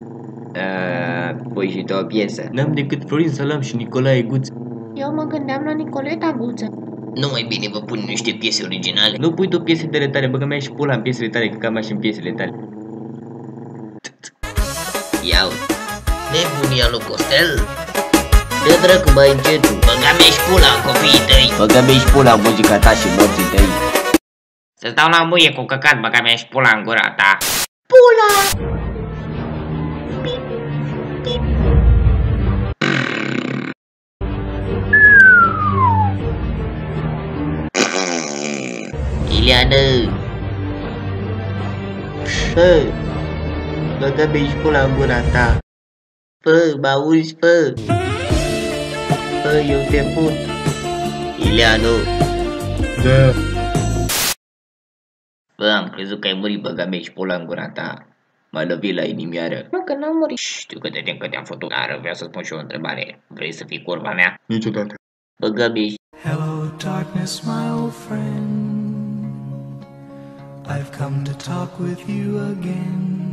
Uh, pui și tu o piesă. N-am decât Florin Salam și Nicolae Guț. Eu mă gândeam la Nicoleta Guță. Nu mai bine vă pun niște piese originale? Nu pui tu piesele tale, băgă mea și pula în piesele tale, că cam așa în piesele tale. Iau. Nebunia lui Costel? Dă dracu mai încetul. Băga mea și pula în copiii tăi. Băgă mi și pula în muzica ta și morții tăi. Să-ți dau la muie cu căcat, băga mea și pula în gura ta. Ileană, Fă! Băgă mi și pula în gura ta. Fă, mă auzi, fă! Fă, eu te pun. Ileanu, Da. bă, am crezut că ai murit, băga mea și pula în gura ta. M-a lovit la inimioară. Nu, că n-am murit. Știu că te tem că te-am făcut, dar vreau să spun și eu o întrebare. Vrei să fii curva mea? Niciodată. Băga mea și Hello, darkness, my old friend. I've come to talk with you again.